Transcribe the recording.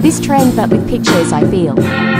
This trend but with pictures I feel.